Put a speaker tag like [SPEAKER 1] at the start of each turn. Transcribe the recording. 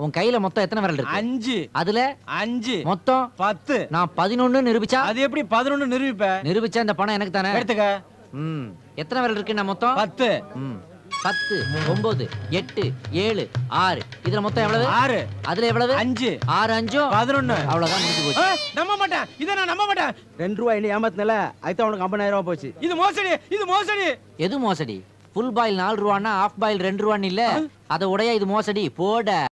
[SPEAKER 1] உன் கையில மொத்தம் எத்தனை விரல் இருக்கு?
[SPEAKER 2] அஞ்சு.
[SPEAKER 1] அதுல
[SPEAKER 2] அஞ்சு.
[SPEAKER 1] மொத்தம்
[SPEAKER 2] பத்து.
[SPEAKER 1] நான் பதினொன்னு நிரூபிச்சா?
[SPEAKER 2] அது எப்படி பதினொன்னு நிரூபிப்ப?
[SPEAKER 1] நிரூபிச்சா இந்த பணம் எனக்கு தானே?
[SPEAKER 2] எடுத்துக்க.
[SPEAKER 1] ம். எத்தனை விரல் இருக்கு நான் மொத்தம்?
[SPEAKER 2] பத்து.
[SPEAKER 1] ம். பத்து ஒன்பது எட்டு ஏழு ஆறு. இதுல மொத்தம் எவ்வளவு?
[SPEAKER 2] ஆறு.
[SPEAKER 1] அதுல எவ்வளவு?
[SPEAKER 2] அஞ்சு.
[SPEAKER 1] ஆறு அஞ்சும்
[SPEAKER 2] பதினொன்னு.
[SPEAKER 1] அவ்வளவுதான் முடிஞ்சு போச்சு.
[SPEAKER 2] நம்ப மாட்டேன். இதை நான் நம்ப மாட்டேன்.
[SPEAKER 3] ரெண்டு ரூபாய் இன்னும் ஏமாத்தினால அதுதான் உனக்கு ஐம்பதாயிரம் ரூபாய் போச்சு.
[SPEAKER 2] இது மோசடி. இது மோசடி.
[SPEAKER 1] எது மோசடி? ஃபுல் பாயில் நாலு ரூபான்னா ஆஃப் பாயில் ரெண்டு ரூபான்னு இல்ல. அதை உடைய இது மோசடி. போட.